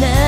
now